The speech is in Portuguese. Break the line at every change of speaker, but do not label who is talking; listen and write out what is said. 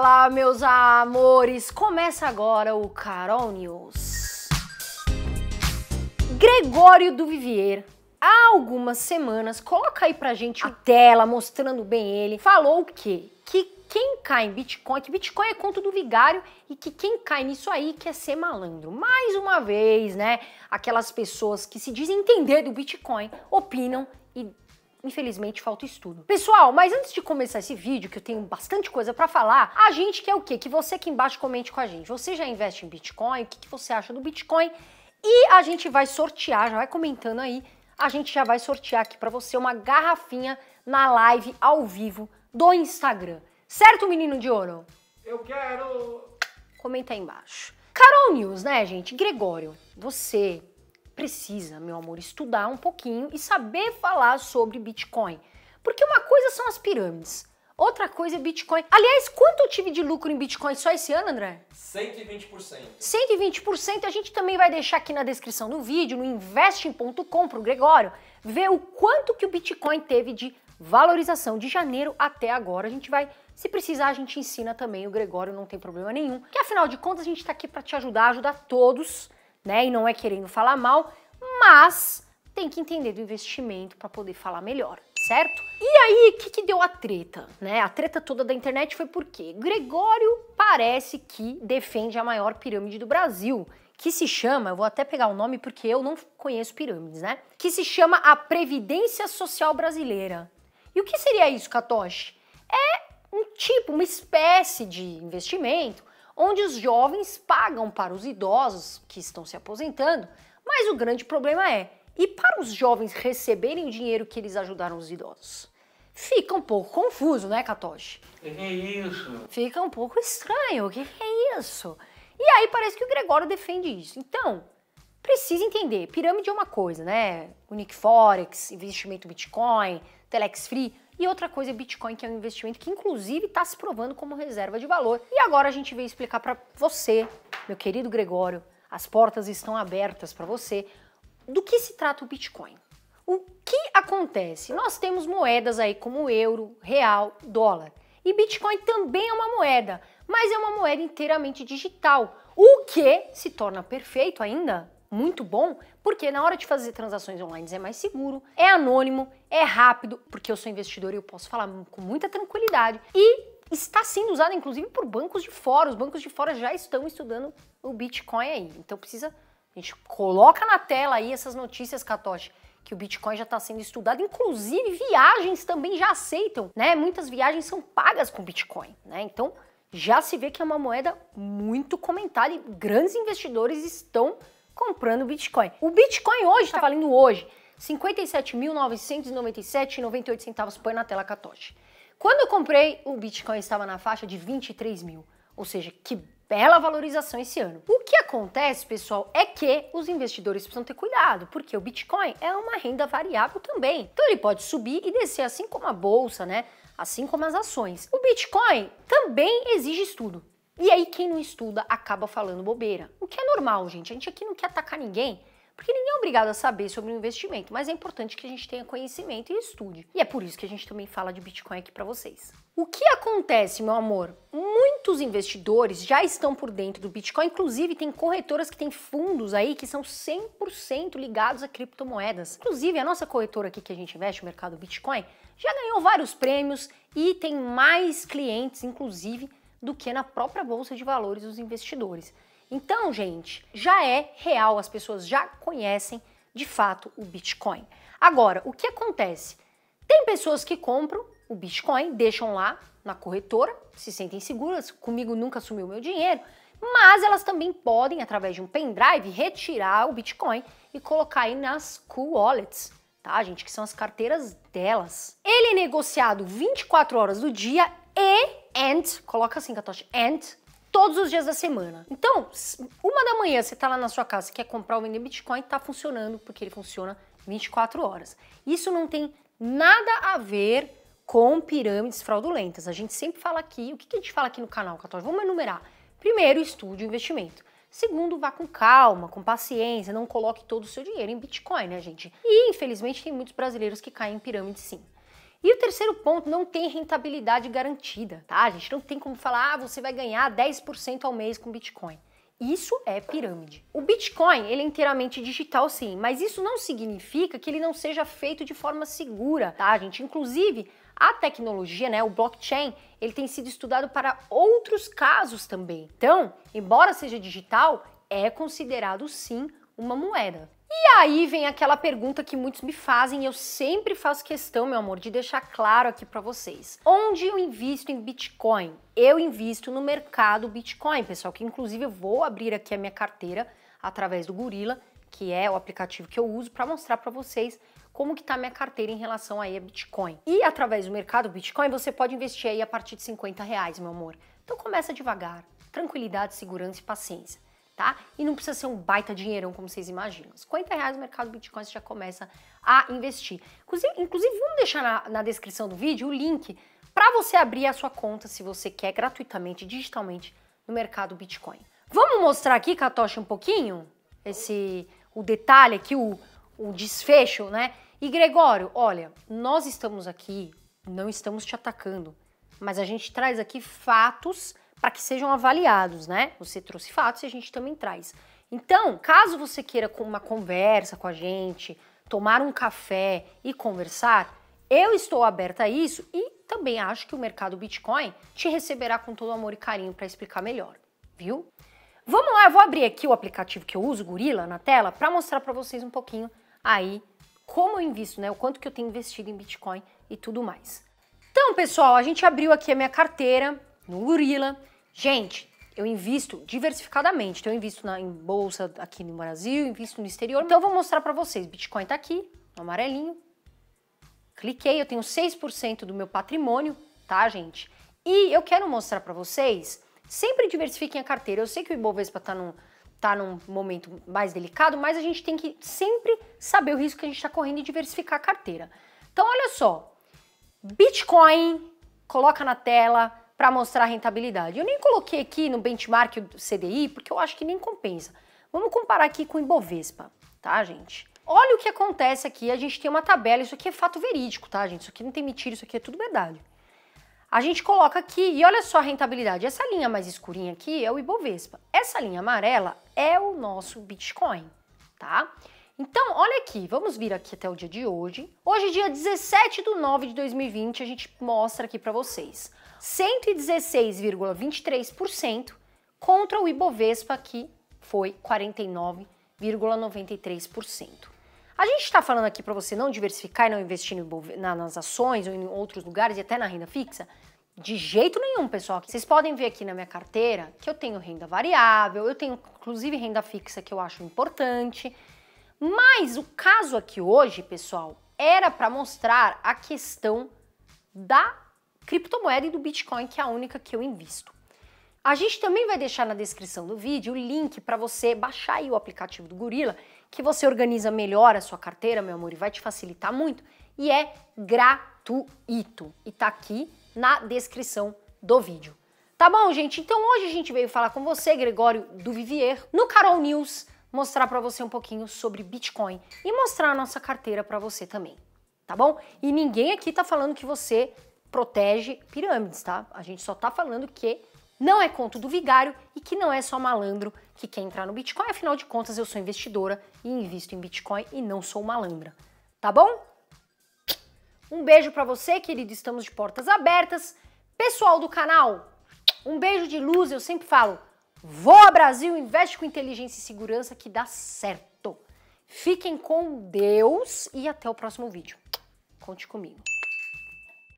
Fala, meus amores! Começa agora o Carol News. Gregório do Vivier, há algumas semanas, coloca aí pra gente a tela mostrando bem ele, falou o quê? Que quem cai em Bitcoin, que Bitcoin é conto do vigário e que quem cai nisso aí quer ser malandro. Mais uma vez, né? Aquelas pessoas que se dizem entender do Bitcoin opinam e infelizmente falta estudo. Pessoal, mas antes de começar esse vídeo, que eu tenho bastante coisa para falar, a gente quer o quê? Que você aqui embaixo comente com a gente. Você já investe em Bitcoin? O que, que você acha do Bitcoin? E a gente vai sortear, já vai comentando aí, a gente já vai sortear aqui para você uma garrafinha na live ao vivo do Instagram. Certo, menino de ouro?
Eu quero!
Comenta aí embaixo. Carol News, né, gente? Gregório, você precisa, meu amor, estudar um pouquinho e saber falar sobre Bitcoin. Porque uma coisa são as pirâmides, outra coisa é Bitcoin. Aliás, quanto eu tive de lucro em Bitcoin só esse ano, André?
120%.
120%. A gente também vai deixar aqui na descrição do vídeo, no investing.com pro Gregório, ver o quanto que o Bitcoin teve de valorização de janeiro até agora. A gente vai, se precisar, a gente ensina também o Gregório, não tem problema nenhum. Que afinal de contas, a gente tá aqui para te ajudar, ajudar todos né? E não é querendo falar mal, mas tem que entender do investimento para poder falar melhor, certo? E aí, o que, que deu a treta? Né? A treta toda da internet foi porque Gregório parece que defende a maior pirâmide do Brasil, que se chama, eu vou até pegar o nome porque eu não conheço pirâmides, né? Que se chama a Previdência Social Brasileira. E o que seria isso, Katoshi? É um tipo, uma espécie de investimento onde os jovens pagam para os idosos que estão se aposentando, mas o grande problema é, e para os jovens receberem o dinheiro que eles ajudaram os idosos? Fica um pouco confuso, né, Katoshi?
Que que é isso?
Fica um pouco estranho, o que é isso? E aí parece que o Gregório defende isso. Então, precisa entender, pirâmide é uma coisa, né? Unique Forex, investimento Bitcoin, Telex Free, e outra coisa é Bitcoin, que é um investimento que inclusive está se provando como reserva de valor. E agora a gente veio explicar para você, meu querido Gregório, as portas estão abertas para você, do que se trata o Bitcoin. O que acontece? Nós temos moedas aí como euro, real, dólar. E Bitcoin também é uma moeda, mas é uma moeda inteiramente digital, o que se torna perfeito ainda muito bom, porque na hora de fazer transações online é mais seguro, é anônimo, é rápido, porque eu sou investidor e eu posso falar com muita tranquilidade e está sendo usado inclusive por bancos de fora. Os bancos de fora já estão estudando o Bitcoin aí. Então precisa a gente coloca na tela aí essas notícias, Katoshi, que o Bitcoin já está sendo estudado, inclusive viagens também já aceitam, né? Muitas viagens são pagas com Bitcoin, né? Então já se vê que é uma moeda muito comentada e grandes investidores estão comprando Bitcoin. O Bitcoin hoje, está valendo hoje, 57.997,98 centavos. Põe na tela, Katoshi. Quando eu comprei, o Bitcoin estava na faixa de 23 mil. Ou seja, que bela valorização esse ano. O que acontece, pessoal, é que os investidores precisam ter cuidado, porque o Bitcoin é uma renda variável também. Então ele pode subir e descer, assim como a bolsa, né? Assim como as ações. O Bitcoin também exige estudo. E aí quem não estuda acaba falando bobeira. O que é normal, gente. A gente aqui não quer atacar ninguém, porque ninguém é obrigado a saber sobre o investimento, mas é importante que a gente tenha conhecimento e estude. E é por isso que a gente também fala de Bitcoin aqui para vocês. O que acontece, meu amor? Muitos investidores já estão por dentro do Bitcoin, inclusive tem corretoras que têm fundos aí que são 100% ligados a criptomoedas. Inclusive a nossa corretora aqui que a gente investe no mercado Bitcoin já ganhou vários prêmios e tem mais clientes, inclusive, do que na própria bolsa de valores dos investidores. Então, gente, já é real, as pessoas já conhecem de fato o Bitcoin. Agora, o que acontece? Tem pessoas que compram o Bitcoin, deixam lá na corretora, se sentem seguras, comigo nunca sumiu meu dinheiro, mas elas também podem, através de um pendrive, retirar o Bitcoin e colocar aí nas cool wallets, tá, gente? Que são as carteiras delas. Ele é negociado 24 horas do dia e and, coloca assim, Katoshi, and todos os dias da semana. Então, uma da manhã você tá lá na sua casa, quer comprar ou vender Bitcoin, tá funcionando, porque ele funciona 24 horas. Isso não tem nada a ver com pirâmides fraudulentas. A gente sempre fala aqui, o que, a gente fala aqui no canal, Katoshi? Vamos enumerar. Primeiro, estude o investimento. Segundo, vá com calma, com paciência, não coloque todo o seu dinheiro em Bitcoin, né, gente? E, infelizmente, tem muitos brasileiros que caem em pirâmide sim. E o terceiro ponto, não tem rentabilidade garantida, tá? A gente não tem como falar, ah, você vai ganhar 10% ao mês com Bitcoin. Isso é pirâmide. O Bitcoin, ele é inteiramente digital sim, mas isso não significa que ele não seja feito de forma segura, tá, gente? Inclusive, a tecnologia, né, o blockchain, ele tem sido estudado para outros casos também. Então, embora seja digital, é considerado sim uma moeda. E aí vem aquela pergunta que muitos me fazem e eu sempre faço questão, meu amor, de deixar claro aqui para vocês. Onde eu invisto em Bitcoin? Eu invisto no mercado Bitcoin, pessoal, que inclusive eu vou abrir aqui a minha carteira através do Gorilla, que é o aplicativo que eu uso para mostrar para vocês como que tá minha carteira em relação aí a Bitcoin. E através do mercado Bitcoin você pode investir aí a partir de 50 reais, meu amor. Então começa devagar, tranquilidade, segurança e paciência. Tá? E não precisa ser um baita dinheirão como vocês imaginam. 50 reais no mercado Bitcoin você já começa a investir. Inclusive, inclusive vamos deixar na, na descrição do vídeo o link para você abrir a sua conta se você quer gratuitamente, digitalmente, no mercado Bitcoin. Vamos mostrar aqui, Katoshi, um pouquinho esse o detalhe aqui, o, o desfecho, né? E Gregório, olha, nós estamos aqui, não estamos te atacando, mas a gente traz aqui fatos para que sejam avaliados, né? Você trouxe fatos e a gente também traz. Então, caso você queira uma conversa com a gente, tomar um café e conversar, eu estou aberta a isso e também acho que o mercado Bitcoin te receberá com todo amor e carinho para explicar melhor, viu? Vamos lá, eu vou abrir aqui o aplicativo que eu uso, Gorila, na tela, para mostrar para vocês um pouquinho aí como eu invisto, né? O quanto que eu tenho investido em Bitcoin e tudo mais. Então, pessoal, a gente abriu aqui a minha carteira no Gorilla. Gente, eu invisto diversificadamente. Então, eu invisto na, em bolsa aqui no Brasil, invisto no exterior. Então, eu vou mostrar para vocês. Bitcoin tá aqui, amarelinho. Cliquei, eu tenho 6% do meu patrimônio, tá, gente? E eu quero mostrar para vocês, sempre diversifiquem a carteira. Eu sei que o Ibovespa tá num tá num momento mais delicado, mas a gente tem que sempre saber o risco que a gente está correndo e diversificar a carteira. Então, olha só, Bitcoin, coloca na tela para mostrar rentabilidade. Eu nem coloquei aqui no benchmark do CDI, porque eu acho que nem compensa. Vamos comparar aqui com o Ibovespa, tá, gente? Olha o que acontece aqui, a gente tem uma tabela, isso aqui é fato verídico, tá, gente? Isso aqui não tem mentira, isso aqui é tudo verdade. A gente coloca aqui e olha só a rentabilidade. Essa linha mais escurinha aqui é o Ibovespa. Essa linha amarela é o nosso Bitcoin, tá? Então, olha aqui, vamos vir aqui até o dia de hoje. Hoje, dia 17 de 9 de 2020, a gente mostra aqui para vocês. 116,23% contra o Ibovespa que foi 49,93%. A gente está falando aqui para você não diversificar e não investir nas ações ou em outros lugares e até na renda fixa? De jeito nenhum, pessoal. Vocês podem ver aqui na minha carteira que eu tenho renda variável, eu tenho inclusive renda fixa que eu acho importante. Mas o caso aqui hoje, pessoal, era para mostrar a questão da criptomoeda e do Bitcoin, que é a única que eu invisto. A gente também vai deixar na descrição do vídeo o link para você baixar o aplicativo do Gorilla que você organiza melhor a sua carteira, meu amor, e vai te facilitar muito. E é gratuito. E tá aqui na descrição do vídeo. Tá bom, gente? Então hoje a gente veio falar com você, Gregório do Vivier, no Carol News, mostrar para você um pouquinho sobre Bitcoin e mostrar a nossa carteira para você também, tá bom? E ninguém aqui tá falando que você protege pirâmides, tá? A gente só tá falando que não é conto do vigário e que não é só malandro que quer entrar no Bitcoin. Afinal de contas, eu sou investidora e invisto em Bitcoin e não sou malandra. Tá bom? Um beijo para você, querido. Estamos de portas abertas. Pessoal do canal, um beijo de luz. Eu sempre falo: voa Brasil, investe com inteligência e segurança que dá certo. Fiquem com Deus e até o próximo vídeo. Conte comigo.